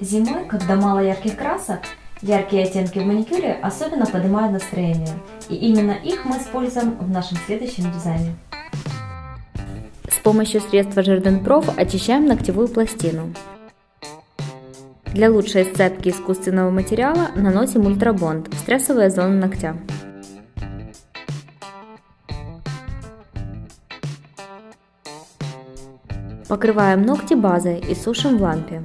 Зимой, когда мало ярких красок, яркие оттенки в маникюре особенно поднимают настроение. И именно их мы используем в нашем следующем дизайне. С помощью средства Jardin Prof очищаем ногтевую пластину. Для лучшей сцепки искусственного материала наносим ультрабонд в стрессовые зоны ногтя. Покрываем ногти базой и сушим в лампе.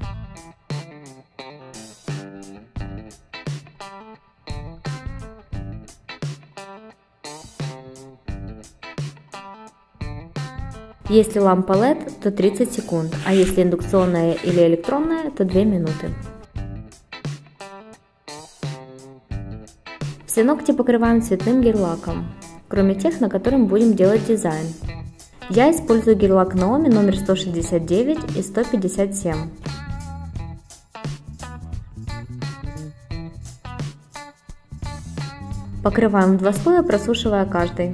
Если лампа LED, то 30 секунд, а если индукционная или электронная, то 2 минуты. Все ногти покрываем цветным гель-лаком, кроме тех, на котором будем делать дизайн. Я использую гель-лак Naomi номер 169 и 157. Покрываем два слоя, просушивая каждый.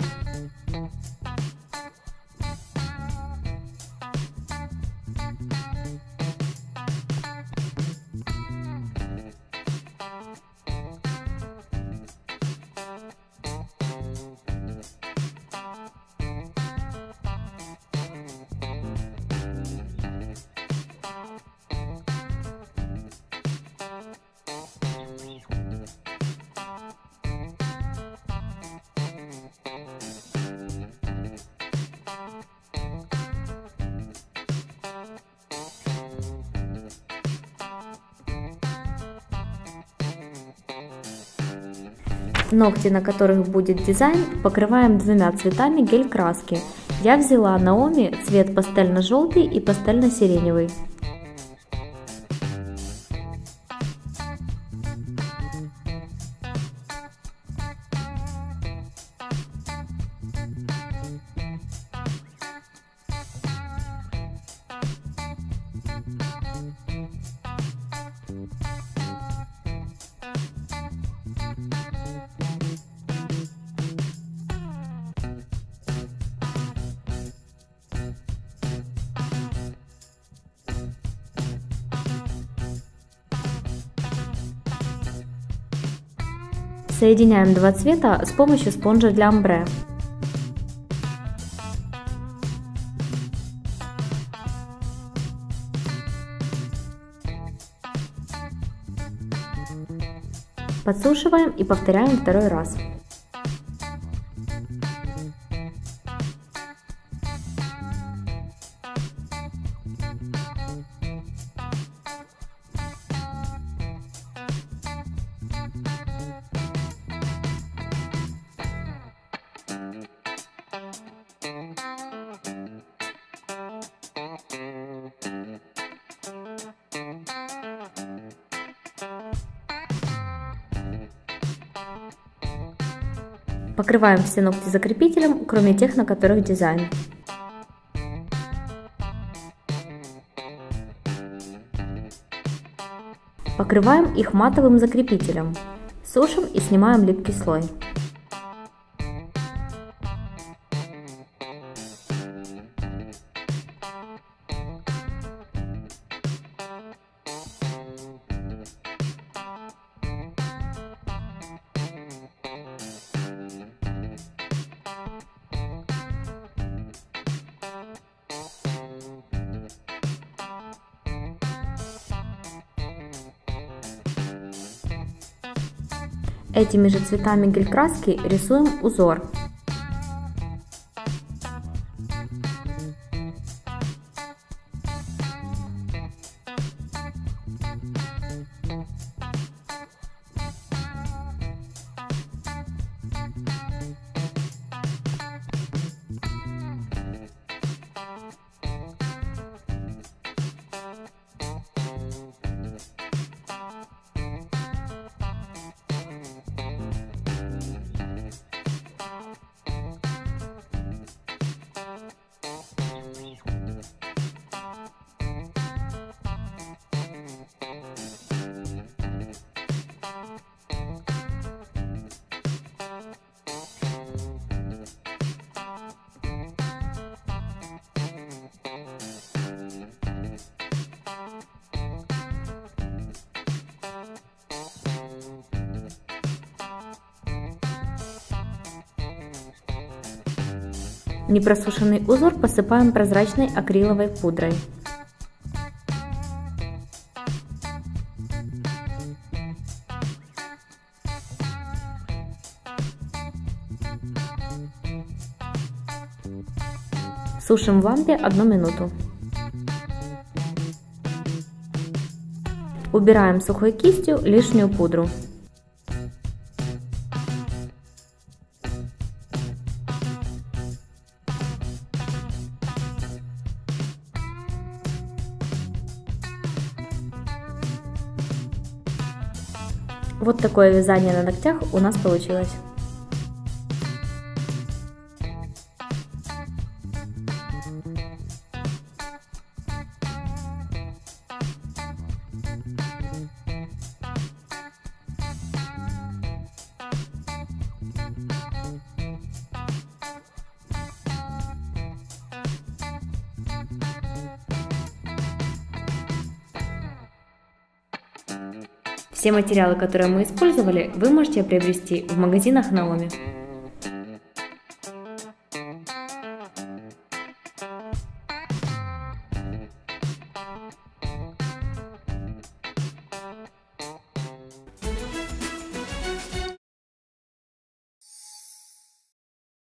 Ногти, на которых будет дизайн, покрываем двумя цветами гель-краски. Я взяла Naomi цвет пастельно-желтый и пастельно-сиреневый. Соединяем два цвета с помощью спонжа для амбре. Подсушиваем и повторяем второй раз. Покрываем все ногти закрепителем, кроме тех, на которых дизайн. Покрываем их матовым закрепителем. Сушим и снимаем липкий слой. Этими же цветами гель-краски рисуем узор. Непросушенный узор посыпаем прозрачной акриловой пудрой. Сушим в лампе одну минуту. Убираем сухой кистью лишнюю пудру. Вот такое вязание на ногтях у нас получилось. Все материалы, которые мы использовали, вы можете приобрести в магазинах Наоми.